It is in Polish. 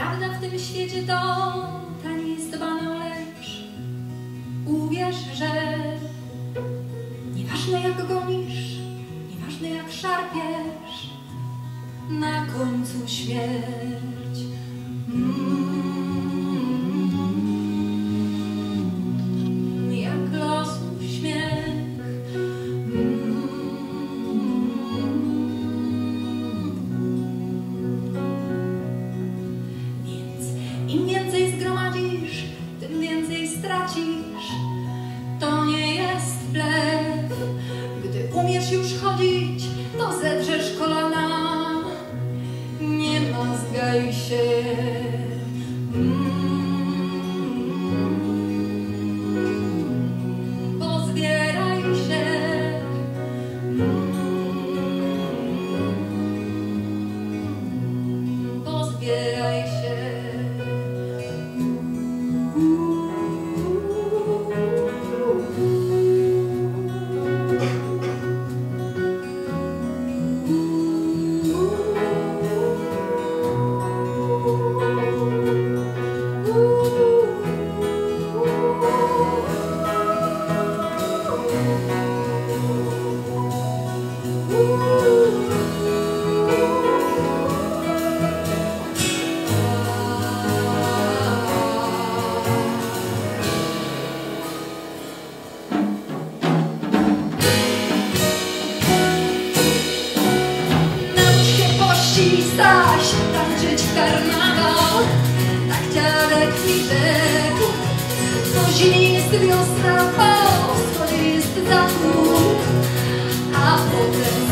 Prawda w tym świecie to tani jest banał, lecz uwierz, że nieważne jak gonisz, nieważne jak szarpiesz, na końcu śmierć. To zedrzesz kolana. Jest wiosna, po wschodzie jest zachód, a potem